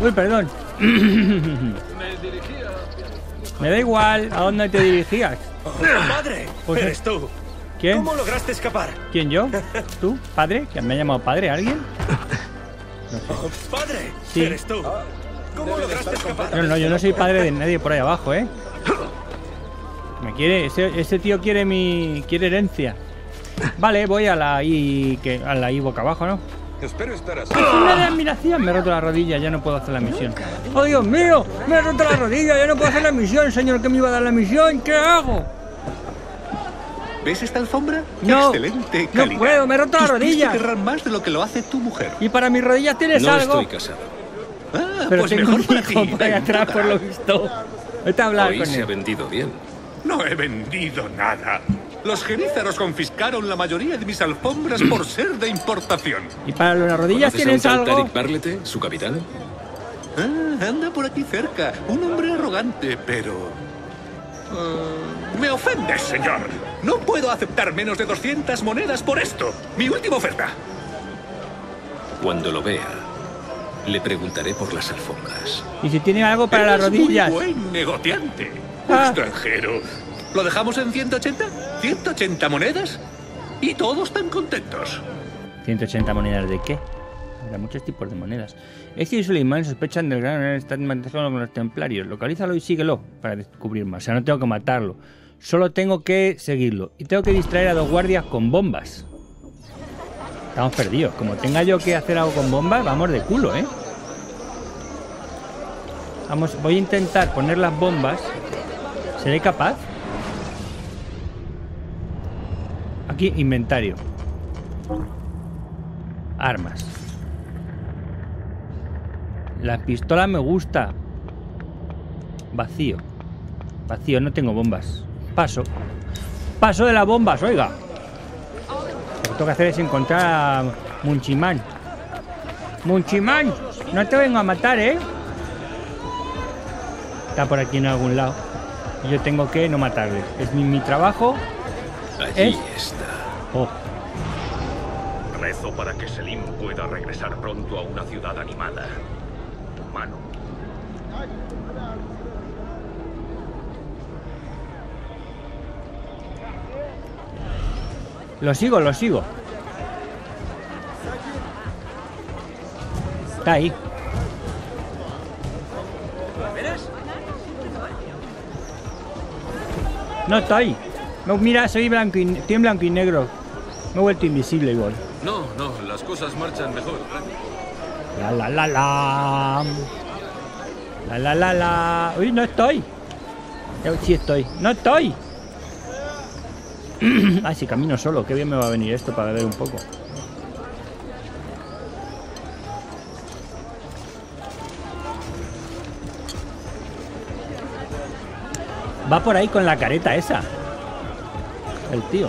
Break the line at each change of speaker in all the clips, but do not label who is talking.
Uy, perdón. Me da igual a dónde te dirigías.
¡Padre!
Pues
¡Eres tú!
¿Quién?
¿Cómo lograste escapar?
¿Quién yo? ¿Tú? ¿Padre? ¿Que me ha llamado padre alguien?
¡Padre!
Sí.
¡Eres tú! ¿Cómo lograste escapar?
No, no, yo no soy padre de nadie por ahí abajo, ¿eh? Me quiere, ese, ese tío quiere mi, quiere herencia. Vale, voy a la I, que, a la I boca abajo, ¿no?
Espero estar así.
Es una de admiración, me he roto la rodilla, ya no puedo hacer la misión. ¡Oh, Dios mío! Me he roto la rodilla, ya no puedo hacer la misión, señor que me iba a dar la misión, ¿qué hago?
¿Ves esta alfombra?
No,
Excelente
no
calidad.
puedo, me he roto la
Tus
rodilla.
querrán más de lo que lo hace tu mujer.
Y para mis rodillas tienes
No
algo.
estoy casado.
Ah,
Pero
pues
tengo
mejor
un
para
hijo
ti.
por ahí
Ven,
atrás, por lo visto. Vete a hablar
Hoy
con
se ha
él.
vendido bien.
No he vendido nada. Los genízaros confiscaron la mayoría de mis alfombras por ser de importación.
¿Y para las rodillas
¿Conoces a un
tienes algo?
Tarik Barlete, su capitán?
Ah, anda por aquí cerca. Un hombre arrogante, pero... Ah, me ofendes, señor. No puedo aceptar menos de 200 monedas por esto. Mi última oferta.
Cuando lo vea, le preguntaré por las alfombras.
Y si tiene algo para las rodillas.
Muy buen negociante.
Ah.
Extranjero. ¿Lo dejamos en 180? ¿180 monedas? Y todos tan contentos.
180 monedas de qué? Habrá muchos tipos de monedas. Ezio y Suleiman sospechan del gran estar manteniendo con los templarios. Localízalo y síguelo para descubrir más. O sea, no tengo que matarlo. Solo tengo que seguirlo. Y tengo que distraer a dos guardias con bombas. Estamos perdidos. Como tenga yo que hacer algo con bombas, vamos de culo, ¿eh? Vamos, voy a intentar poner las bombas. ¿Seré capaz? Aquí, inventario. Armas. La pistola me gusta. Vacío. Vacío, no tengo bombas. Paso. Paso de las bombas, oiga. Lo que tengo que hacer es encontrar a Munchimán. Munchimán, no te vengo a matar, ¿eh? Está por aquí en algún lado. Yo tengo que no matarle. Es mi, mi trabajo.
Allí
¿Es?
está.
Oh,
Rezo para que Selim pueda regresar pronto a una ciudad animada. Humano.
Lo sigo, lo sigo. Está ahí. No está ahí. No, mira, soy blanco y, estoy en blanco y negro. Me he vuelto invisible igual.
No, no, las cosas marchan mejor.
La la la la. La la la la. Uy, no estoy. Eh, Sí estoy. No estoy. Ay, si camino solo, qué bien me va a venir esto para ver un poco. Va por ahí con la careta esa. El tío.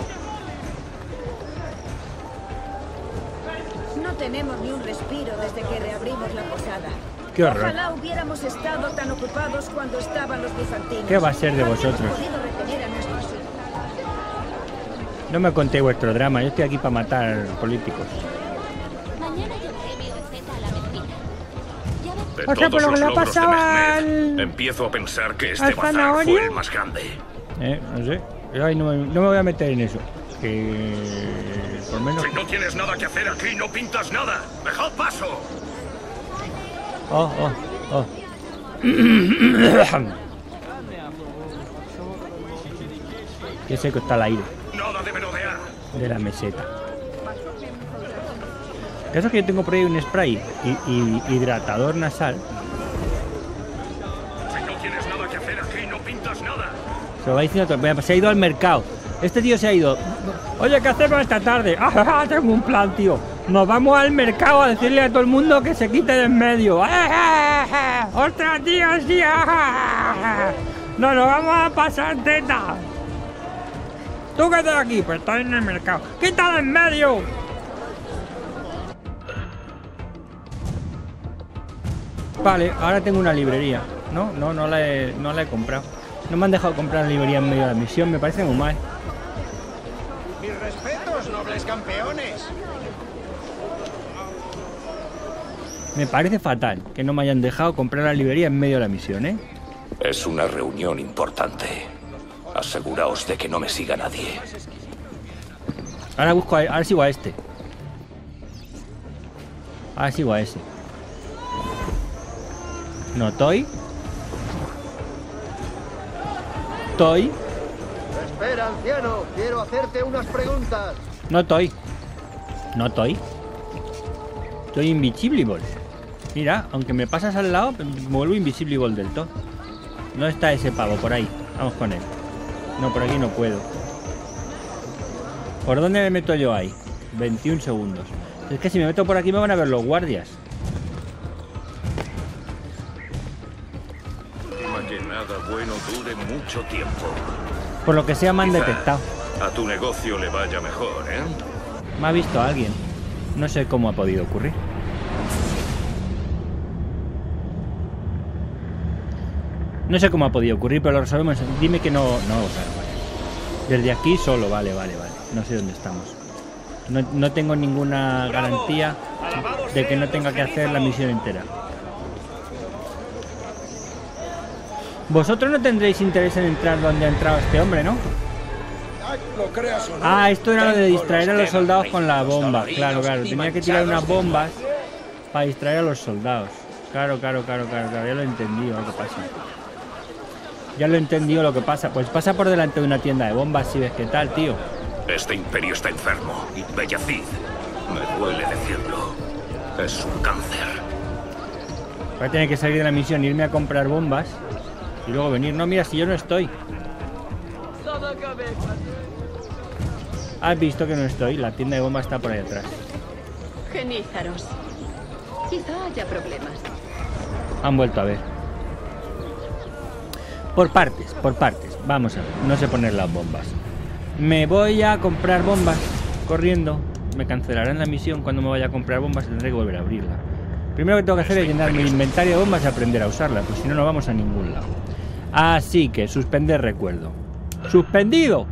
No tenemos ni un respiro desde que reabrimos la posada.
Qué horror.
Ojalá hubiéramos estado tan ocupados cuando estaban los bizantinos.
¿Qué va a ser de vosotros? No me conté vuestro drama, yo estoy aquí para matar políticos.
De
O sea, por lo
los
que le ha pasado
Mehmed,
al-
empiezo a pensar que este bazar fue el más grande.
Eh, no sé. Yo ahí no, me- no me voy a meter en eso. Que por menos.
Si no tienes nada que hacer aquí, no pintas nada. ¡Dejad paso!
Oh, oh, oh. Qué seco está el aire
Nada de merodear.
de la meseta. El caso es que yo tengo por ahí un spray y, y- hidratador nasal. Se ha ido al mercado. Este tío se ha ido. Oye, ¿qué hacemos esta tarde? Ah, tengo un plan, tío. Nos vamos al mercado a decirle a todo el mundo que se quite de en medio. ¡Ah, ¡Ostras, tío, sí! ah! ¡No nos vamos a pasar teta! ¿Tú qué estás aquí? Pues estoy en el mercado. ¡Quita de en medio! Vale, ahora tengo una librería. No, no, no la he, no la he comprado. No me han dejado comprar la librería en medio de la misión, me parece muy mal.
Mis respetos, nobles campeones.
Me parece fatal que no me hayan dejado comprar la librería en medio de la misión, ¿eh?
Es una reunión importante. Aseguraos de que no me siga nadie.
Ahora busco a, ahora sigo a este. Ahora sigo a ese. No, Toy. Toy.
Espera, anciano. Quiero hacerte unas preguntas.
No Toy. No Toy. Estoy invisible. Mira, aunque me pasas al lado, me vuelvo invisible del todo. No está ese pavo por ahí. Vamos con él. No, por aquí no puedo. ¿Por dónde me meto yo ahí? 21 segundos. Es que si me meto por aquí me van a ver los guardias.
Dure mucho tiempo.
Por lo que sea me han
Quizá
detectado.
A tu negocio le vaya mejor, ¿eh?
Me ha visto alguien. No sé cómo ha podido ocurrir. No sé cómo ha podido ocurrir, pero lo resolvemos. Dime que no... No. Desde aquí solo, vale, vale, vale. No sé dónde estamos. No, no tengo ninguna garantía de que no tenga que hacer la misión entera. Vosotros no tendréis interés en entrar donde ha entrado este hombre, ¿no? Ah, esto era lo de distraer a los soldados con la bomba. Claro, claro. Tenía que tirar unas bombas para distraer a los soldados. Claro, claro, claro, claro, claro. Ya lo he entendido lo que pasa. Ya lo he entendido lo que pasa. Pues pasa por delante de una tienda de bombas si ves qué tal, tío.
Este imperio está enfermo. Y Bellacid, me duele decirlo, es un cáncer.
Voy a tener que salir de la misión, irme a comprar bombas y luego venir. No, mira, si yo no estoy. Has visto que no estoy. La tienda de bombas está por ahí atrás.
Genízaros. Quizá haya problemas.
Han vuelto a ver. Por partes, por partes. Vamos a ver. No sé poner las bombas. Me voy a comprar bombas corriendo. Me cancelarán la misión cuando me vaya a comprar bombas y tendré que volver a abrirla. Primero que tengo que hacer es llenar mi inventario de bombas y aprender a usarlas, pues si no, no vamos a ningún lado. Así que suspender recuerdo. ¡Suspendido!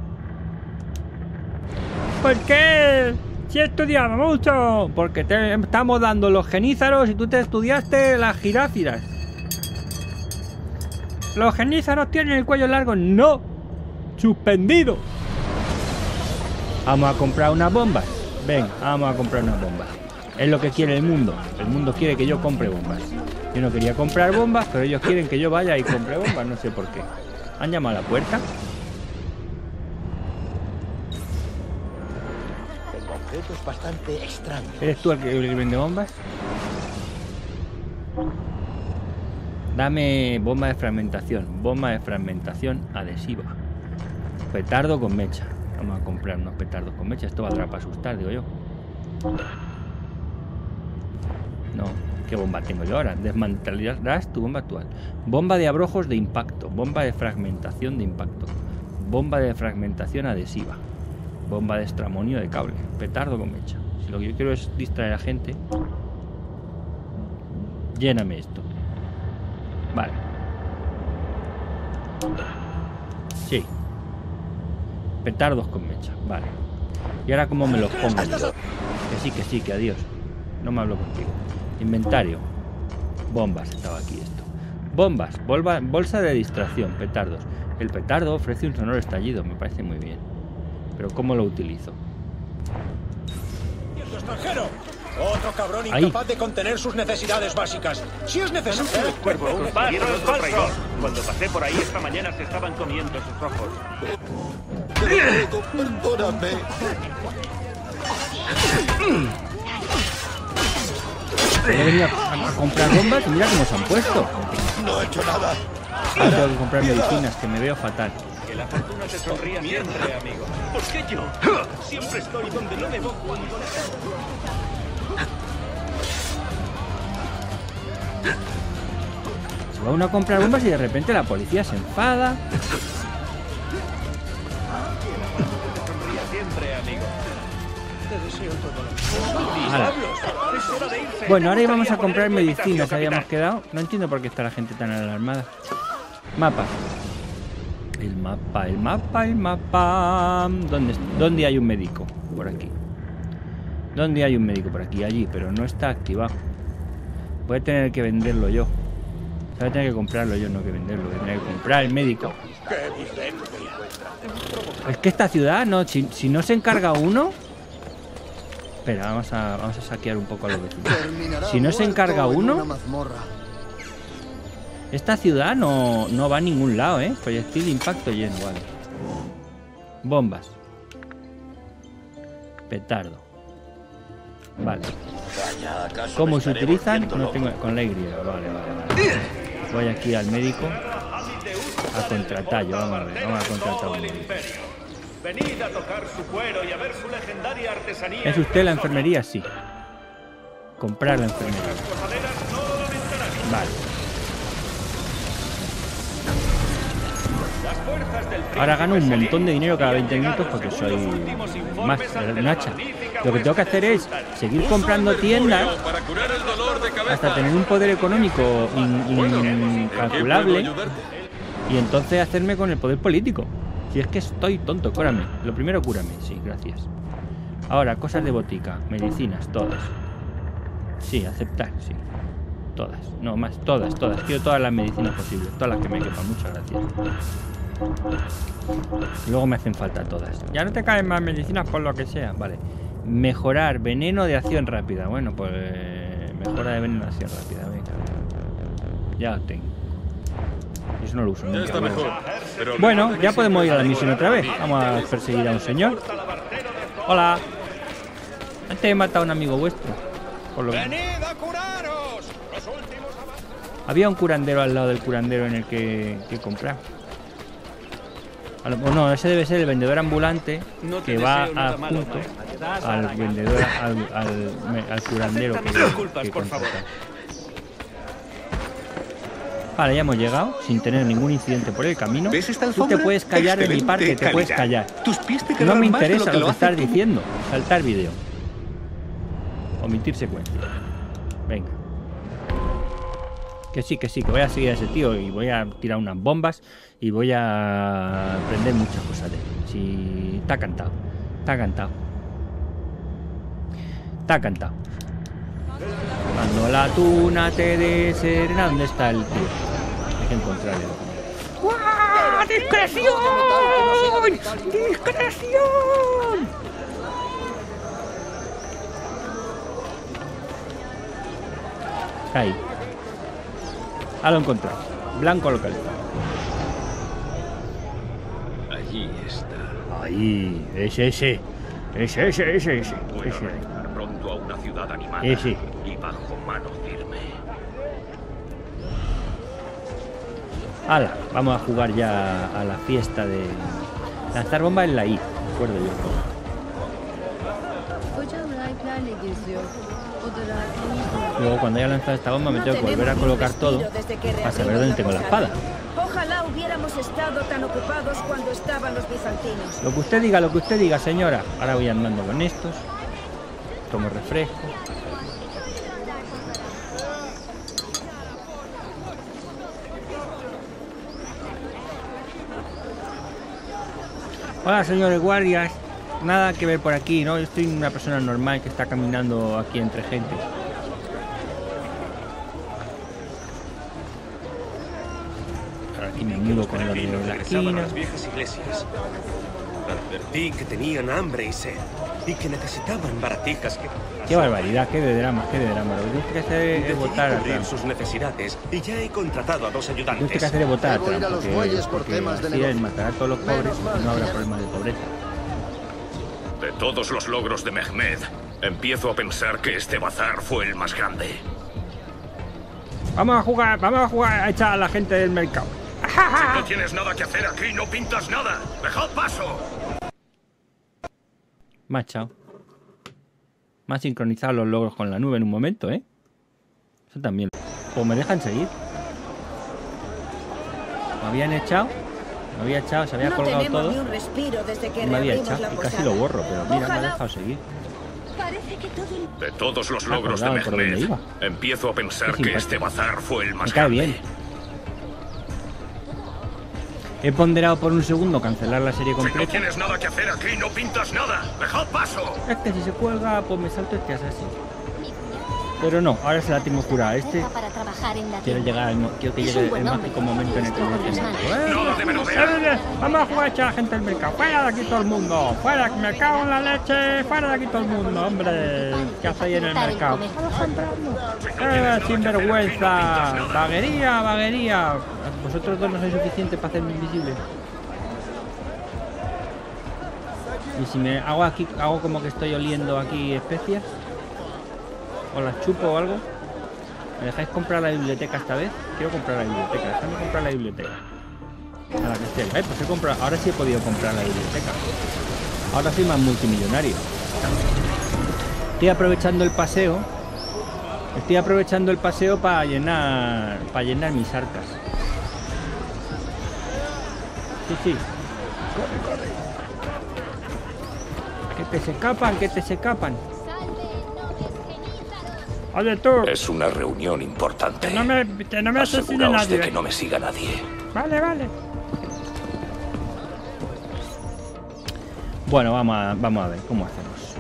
¿Por qué? Si he estudiado mucho. Porque te estamos dando los genízaros y tú te estudiaste las giráciras. ¿Los genízaros tienen el cuello largo? No. Suspendido. Vamos a comprar unas bombas. Ven, vamos a comprar unas bombas. Es lo que quiere el mundo. El mundo quiere que yo compre bombas. Yo no quería comprar bombas, pero ellos quieren que yo vaya y compre bombas. No sé por qué. ¿Han llamado a la puerta?
Tengo objetos bastante extraños.
¿Eres tú el que, el que vende bombas? Dame bomba de fragmentación. Bomba de fragmentación adhesiva. Petardo con mecha. Vamos a comprar unos petardos con mecha. Esto valdrá para asustar, digo yo. No. ¿Qué bomba tengo yo ahora? Desmantelarás tu bomba actual. Bomba de abrojos de impacto. Bomba de fragmentación de impacto. Bomba de fragmentación adhesiva. Bomba de estramonio de cable. Petardo con mecha. Si lo que yo quiero es distraer a gente. Lléname esto. Vale. Sí. Petardos con mecha. Vale. Y ahora cómo me los pongo. Que sí, que sí, que adiós. No me hablo contigo. Inventario. Bombas, estaba aquí esto. Bombas, bolva- bolsa de distracción, petardos. El petardo ofrece un sonoro estallido, me parece muy bien. Pero ¿cómo lo utilizo?
¡Cierto extranjero! Otro cabrón
Ahí.
incapaz de contener sus necesidades básicas. Si es necesario.
Cuervo, un falso. Cuando pasé por ahí esta mañana se estaban comiendo sus ojos.
Perdóname.
He venido a, a comprar bombas y mira cómo se han puesto.
No he hecho nada.
Ahora tengo que comprar medicinas, que me veo fatal.
Que la fortuna te sonría siempre, amigo. ¿Por qué yo? Siempre estoy donde no debo cuando
Se va uno a comprar bombas y de repente la policía se enfada. Ala. Bueno, ahora íbamos a comprar medicinas, habíamos quedado. No entiendo por qué está la gente tan alarmada. Mapa. El mapa, el mapa, el mapa. ¿Dónde, ¿Dónde hay un médico? Por aquí. ¿Dónde hay un médico? Por aquí, allí, pero no está activado. Voy a tener que venderlo yo. Voy a tener que comprarlo yo, no que venderlo. Voy a tener que comprar el médico. Es que esta ciudad, no, si, si no se encarga uno. Espera, vamos a, vamos a saquear un poco a los vecinos. Si no se encarga uno. Esta ciudad no, no va a ningún lado, ¿eh? Proyectil de impacto lleno, vale. Bombas. Petardo. Vale. ¿Cómo se utilizan? No tengo, con la Y. Vale, vale, vale. Voy aquí al médico. A contratar, yo vamos a ver. Vamos a contratar a un médico.
Venid a tocar su cuero y a ver su legendaria artesanía.
¿Es usted la enfermería? Sí. Comprar la enfermería. Vale. Ahora gano un montón de dinero cada 20 minutos porque soy más un hacha. Lo que tengo que hacer es seguir comprando tiendas hasta tener un poder económico in- incalculable y entonces hacerme con el poder político. Si es que estoy tonto, cúrame. Lo primero, cúrame. Sí, gracias. Ahora, cosas de botica, medicinas, todas. Sí, aceptar, sí. Todas. No, más, todas, todas. Quiero todas las medicinas posibles. Todas las que me quepan. Muchas gracias. Luego me hacen falta todas. Ya no te caen más medicinas por lo que sea. Vale. Mejorar veneno de acción rápida. Bueno, pues mejora de veneno de acción rápida. Venga. Ya lo tengo. Eso no lo uso.
Ya
nunca,
está
vale.
mejor. Pero
Bueno, ya podemos ir a la misión otra vez. Vamos a perseguir a un señor. Hola. Antes he matado a un amigo vuestro. Por lo
últimos
Había un curandero al lado del curandero en el que, que comprar. A lo- no, ese debe ser el vendedor ambulante
No
que va a-
malo,
junto
Mike.
al vendedor, al, al, me- al curandero que
por favor.
Vale, ya hemos llegado sin tener ningún incidente por el camino.
¿Ves esta
Tú te puedes callar de mi parte, te puedes callar.
Tus pies te
No me interesa
lo
lo
que
estás diciendo. Saltar vídeo. Omitir secuencia. Venga. Que sí, que sí, que voy a seguir a ese tío y voy a tirar unas bombas y voy a aprender muchas cosas de él. Sí, está cantado. Está cantado. Está cantado. Cuando la tuna te deserena, ¿dónde está el tío? Hay que encontrarle. ¡Guau! ¡Discreción! ¡Discreción! Está ahí. Ah, lo encontrado. Blanco localizado.
Allí está.
Ahí, ese, ese. Ese, ese, ese, ese.
Puedo
ese.
pronto a una ciudad animada
Ese.
Bajo mano firme.
Hala, vamos a jugar ya a la fiesta de lanzar bomba en la I, recuerdo yo. Luego cuando haya lanzado esta bomba me tengo que volver a colocar todo para saber dónde tengo la espada.
Ojalá hubiéramos estado tan ocupados cuando estaban los bizantinos.
Lo que usted diga, lo que usted diga, señora. Ahora voy andando con estos. Tomo refresco. Hola, señores guardias. Nada que ver por aquí, ¿no? Yo estoy una persona normal que está caminando aquí entre gente. Ahora aquí me mudo con los de la esquina.
las viejas iglesias. Advertí que tenían hambre y sed y que necesitaban baratijas que...
Qué barbaridad, qué de drama, qué de drama. Lo que tienes que hacer es
Decidí
votar a Trump.
sus necesidades y ya he contratado a dos
Lo que tienes que
ayudantes.
hacer es votar a Trump.
a los
Porque, porque así él matará a todos los pobres y no habrá problemas de pobreza.
De todos los logros de Mehmed, empiezo a pensar que este bazar fue el más grande.
Vamos a jugar, vamos a jugar a echar a la gente del mercado.
Si no tienes nada que hacer aquí, no pintas nada. ¡Dejad paso!
Me ha echado. Me ha sincronizado los logros con la nube en un momento, ¿eh? Eso también. O me dejan seguir. Me habían echado. Me había echado, se había
no
colgado
tenemos
todo.
ni un respiro desde que
me había echado. Y casi lo borro, pero mira, me ha
Ojalá
dejado seguir.
Parece que todo el
De todos los
Ah,
logros de Mehmed, empiezo a pensar que este bazar fue el
Me
más
cae
grande.
bien. He ponderado por un segundo cancelar la serie
Si no
completa.
tienes nada que hacer aquí, no pintas nada. ¡Dejad paso!
Es que si se cuelga, pues me salto este así. Pero no, ahora se la tengo jurada. Este
Deja para trabajar en la
quiero llegar, al quiero que
Es
llegue el mágico momento en el que me. Vamos a jugar a echar a la gente del mercado. Fuera de aquí todo el mundo. Fuera, que me cago en la leche. Fuera de aquí todo el mundo, hombre. ¿Qué hacéis en el mercado? Eh, sinvergüenza. Vaguería, vaguería. Vosotros dos no sois suficientes para hacerme invisible. Y si me hago aquí, hago como que estoy oliendo aquí especias. O las chupo o algo. ¿Me dejáis comprar la biblioteca esta vez? Quiero comprar la biblioteca. Déjame comprar la biblioteca. A la que esté. Pues he comprado. Ahora sí he podido comprar la biblioteca. Ahora soy más multimillonario. Estoy aprovechando el paseo. Estoy aprovechando el paseo para llenar. para llenar mis arcas. Sí, sí. Que te se escapan, que te se escapan. Ah,
es una reunión importante.
No me, asesine nadie.
no me siga nadie.
Vale, vale. Bueno, vamos a, vamos a ver cómo hacemos.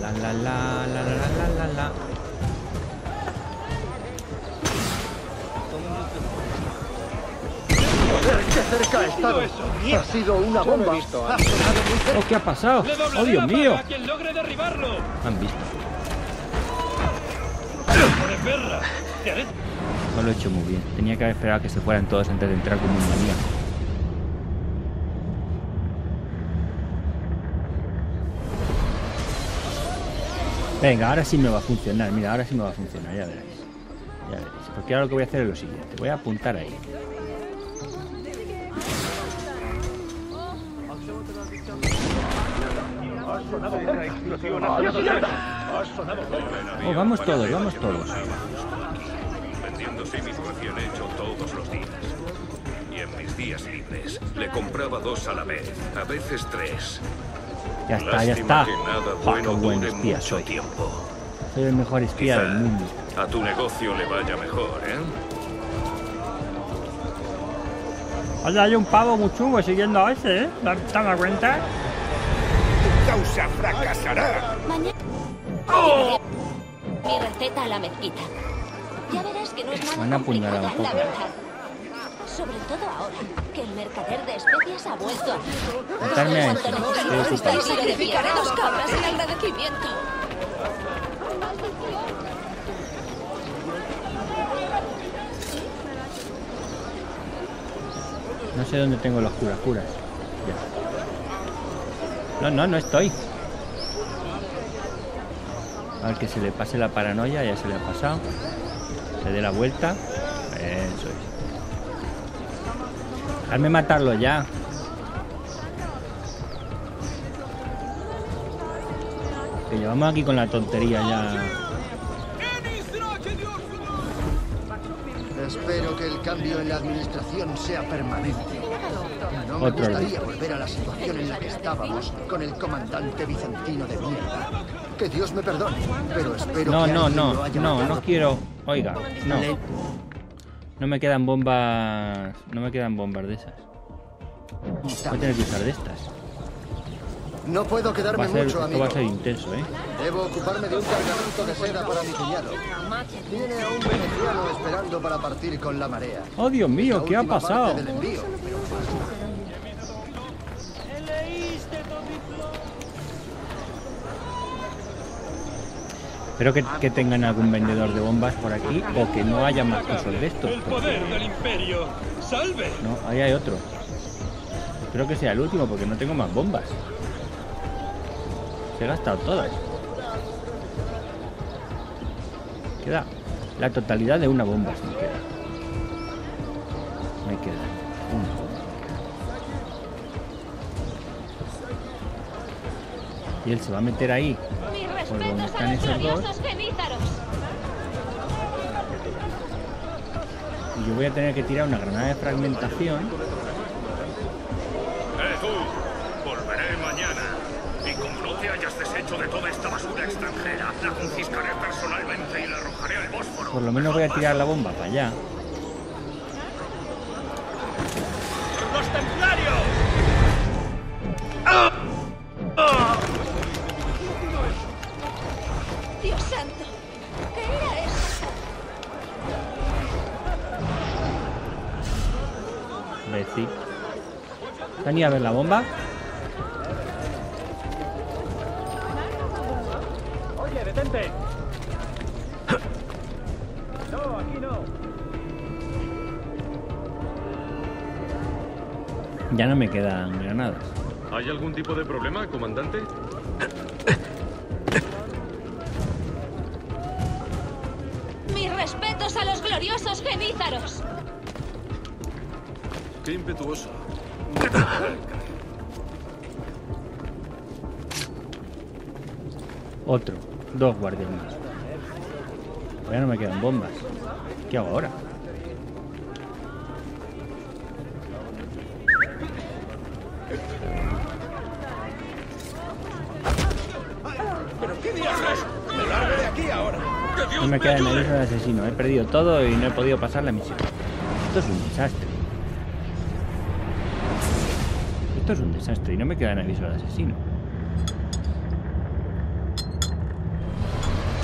La, la, la, la, la, la, la, la,
¡Qué cerca ha! Eso, ¡Ha sido una bomba!
¿Qué ha pasado? Oh, Dios mío! Han visto.
¡Por perra! ¡Te haré
No lo he hecho muy bien. Tenía que haber esperado a que se fueran todos antes de entrar como un maníaco. Venga, ahora sí me va a funcionar. Mira, ahora sí me va a funcionar, ya veréis. Ya veréis. Porque ahora lo que voy a hacer es lo siguiente. Voy a apuntar ahí. Oh, vamos todos, vamos todos.
Vendiendo semis recién hecho todos los días. Y en mis días libres le compraba dos a la vez, a veces tres.
Ya está, ya está. Ah,
bueno
qué buen espía soy.
tiempo.
Soy el mejor espía
Quizá
del mundo.
a tu negocio le vaya mejor, ¿eh?
Oye, hay un pavo muy chungo siguiendo a ese, ¿eh? ¿Te te das cuenta?
Causa fracasará.
Mañana
¡Oh!
mi receta a la mezquita. Ya verás que no es nada
apuñalado
complicada,
un poco.
la verdad. Sobre todo ahora, que el mercader de especias ha vuelto a...
Matarme a
cuanto
Estoy
sacrificaré dos cabras en agradecimiento.
No sé dónde tengo los curas curas. No, no, no estoy. Al que se le pase la paranoia, ya se le ha pasado. Se dé la vuelta. Eso es. Matarlo ya. Que llevamos aquí con la tontería ya.
Espero que el cambio en la administración sea permanente. No me
Otro
gustaría volver a la situación en la que estábamos con el comandante bizantino de mierda. Que Dios me perdone, pero espero
No,
que
no, no,
lo haya
no,
matado.
no quiero. Oiga, no. No me quedan bombas. No me quedan bombas de esas. Voy a tener que usar de estas.
No puedo
Va
quedarme
a ser,
mucho,
esto
amigo.
va a ser intenso, ¿eh?
Debo ocuparme de un cargamento de seda para mi cuñado. Tiene a un veneciano esperando para partir con la marea.
Oh, Dios mío, ¿qué ha pasado?
envío.
Espero que, que tengan algún vendedor de bombas por aquí o que no haya más cosas de estos.
¡El poder del imperio! ¡Salve!
No, ahí hay otro. Espero que sea el último porque no tengo más bombas. Se he gastado todas. Queda la totalidad de una bomba. Me queda. Me queda. Una bomba. Y él se va a meter ahí. Por donde están esos dos. Y yo voy a tener que tirar una granada de fragmentación.
¡Eh, tú! Volveré mañana. Y como no te hayas deshecho de toda esta basura extranjera, la confiscaré personalmente y la arrojaré al Bósforo.
Por lo menos voy a tirar la bomba para allá. Sí. ¿Han ido a ver la bomba?
Oye, detente. No, aquí no.
Ya no me quedan granadas.
¿Hay algún tipo de problema, comandante?
Mis respetos a los gloriosos genízaros.
Qué impetuoso.
Otro. Dos guardias más. Ya no me quedan bombas. ¿Qué hago ahora?
¿Pero qué diablos? ¡Me largo de aquí ahora!
No me queda en el de asesino. He perdido todo y no he podido pasar la misión. Esto es un desastre. Esto es un desastre y no me queda en aviso del asesino.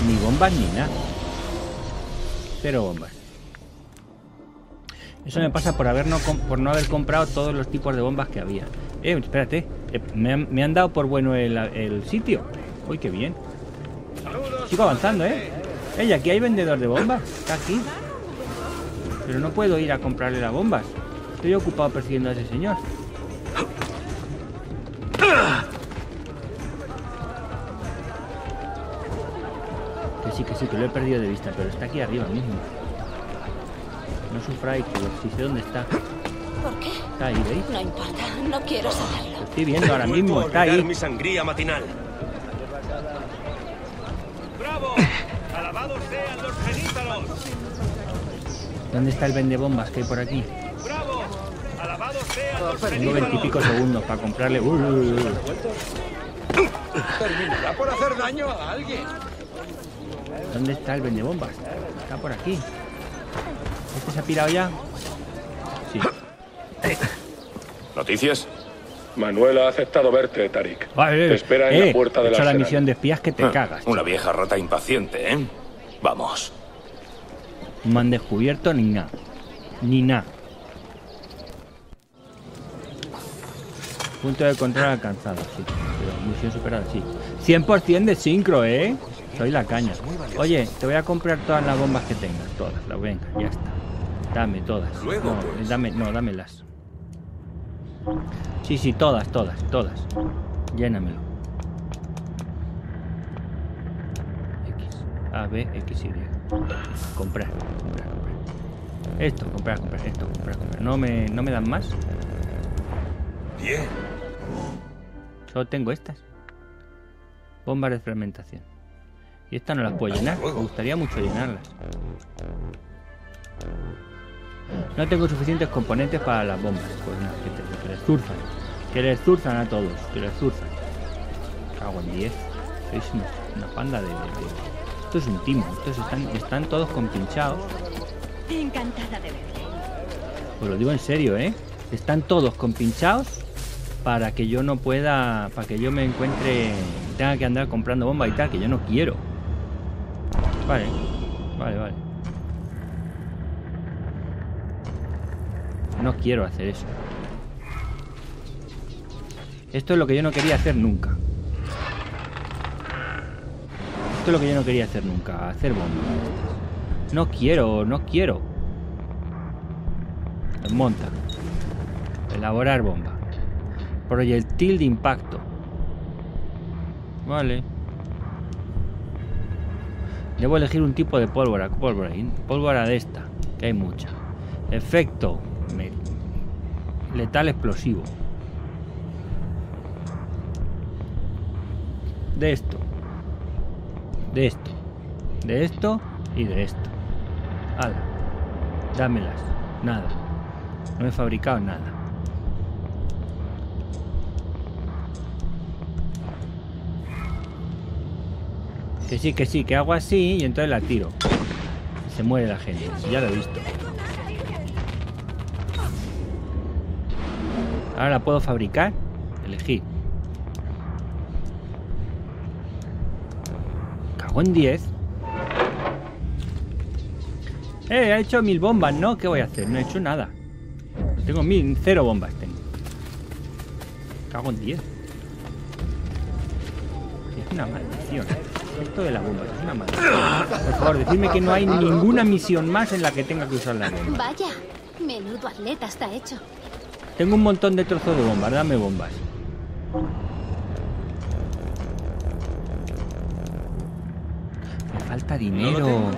Ni bombas ni nada. Cero bombas. Eso me pasa por haber no, por no haber comprado todos los tipos de bombas que había. Eh, espérate. eh, me, han, dado por bueno el, el sitio. Uy, qué bien. Sigo avanzando, ¿eh? Ey, aquí hay vendedor de bombas. Está aquí. Pero no puedo ir a comprarle las bombas. Estoy ocupado persiguiendo a ese señor. Sí, que sí, que lo he perdido de vista, pero está aquí arriba mismo. No sufráis, que si sé dónde está.
¿Por qué?
Está ahí, ¿veis?
No importa, no quiero saberlo.
Lo estoy viendo ahora mismo, está ahí.
mi sangría matinal.
¡Bravo! ¡Alabados sean los genízaros!
¿Dónde está el vendebombas que hay por aquí?
¡Bravo! ¡Alabados sean los
Tengo veintipico segundos para comprarle. Uy, uy, uy.
Terminará por hacer daño a alguien.
¿Dónde está el vendebombas? Está por aquí. ¿Este se ha pirado ya? Sí.
¿Noticias?
Manuel ha aceptado verte, Tarik.
Vale,
Te espera en
eh,
la puerta
he
de la
hecho la misión de espías que te
Ah,
cagas.
Una vieja rata impaciente, ¿eh? Vamos.
No me han descubierto ni nada. Ni nada. Punto de control alcanzado, sí. Pero misión superada, sí. 100% de sincro, ¿eh? Soy la caña. Oye, te voy a comprar todas las bombas que tengas. Todas. Las venga, ya está. Dame todas.
Luego,
no,
pues.
dame, no, dámelas. Sí, sí, todas, todas, todas. Llénamelo. X. A, B, X, Y. Comprar, comprar, comprar. Esto, comprar, comprar, esto, comprar, comprar. No me, no me dan más.
Bien.
Solo tengo estas. Bombas de fragmentación. Y estas no las puedo llenar. Me gustaría mucho llenarlas. No tengo suficientes componentes para las bombas. Pues nada, que, te- que les zurzan. Que les zurzan a todos. Que les zurzan. Cago en 10. Sois una, una panda de, de- de- Esto es un timo. Estos están, están todos compinchados.
Encantada de verle.
Os lo digo en serio, ¿eh? Están todos compinchados para que yo no pueda, para que yo me encuentre, tenga que andar comprando bombas y tal, que yo no quiero. Vale, vale, vale. No quiero hacer eso. Esto es lo que yo no quería hacer nunca. Esto es lo que yo no quería hacer nunca, hacer bombas. No quiero, no quiero. Monta. Elaborar bomba. Proyectil de impacto. Vale. Debo elegir un tipo de pólvora. Pólvora, pólvora de esta. Que hay mucha. Efecto. Letal explosivo. De esto. De esto. De esto y de esto. Hala. Dámelas. Nada. No he fabricado nada. Que sí, que sí, que hago así y entonces la tiro. Se muere la gente. ya lo he visto. Ahora la puedo fabricar. Elegir. Cago en 10. Eh, he hecho mil bombas, ¿no? ¿Qué voy a hacer? No he hecho nada. Tengo mil, cero bombas tengo. Cago en 10. Es una maldición. Esto de la bomba es una maldición. Por favor, decidme que no hay ninguna misión más en la que tenga que usar la bomba.
Vaya, menudo atleta está hecho.
Tengo un montón de trozos de bombas, dame bombas. Me falta dinero.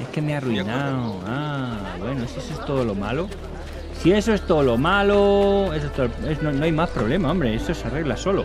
es que me he arruinado. Ah, bueno, si eso es todo lo malo. Si eso es todo lo malo, eso es todo- es- no, no hay más problema, hombre. Eso se arregla solo.